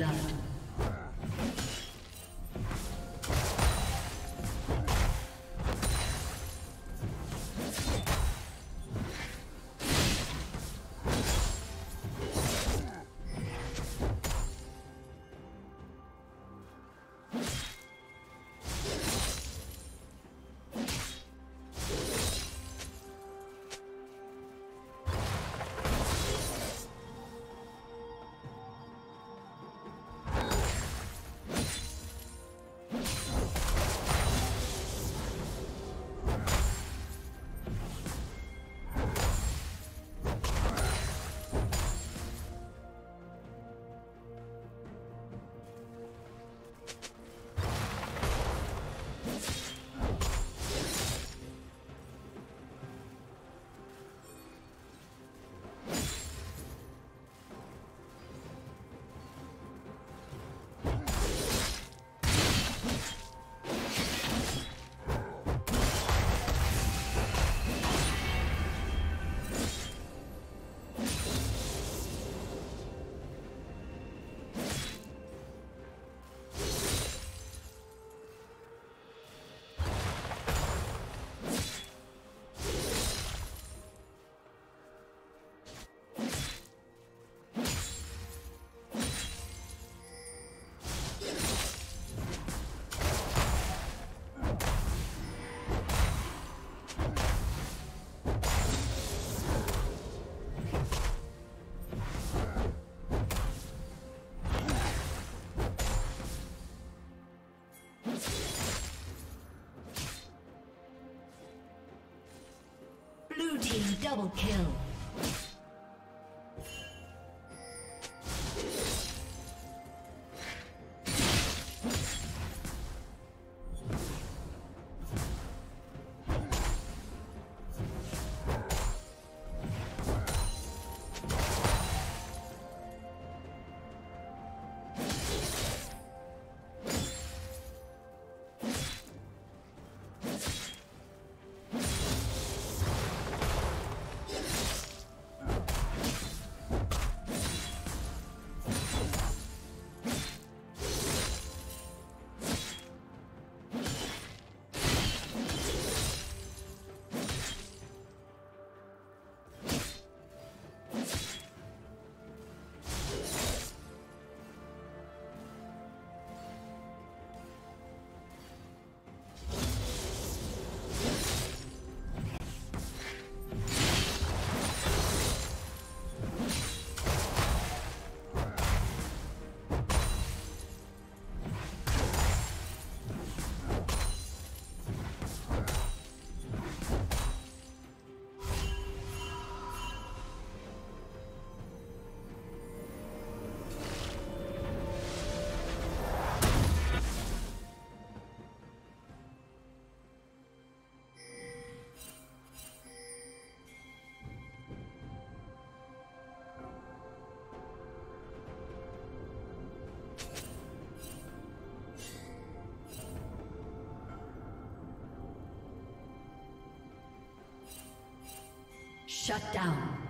First blood. Double kill. Shut down.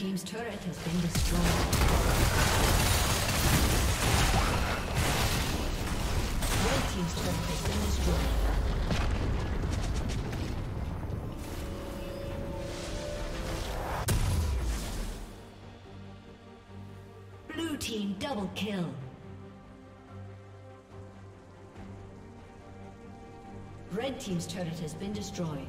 Team's turret has been destroyed. Red team's turret has been destroyed. Blue team double kill. Red team's turret has been destroyed.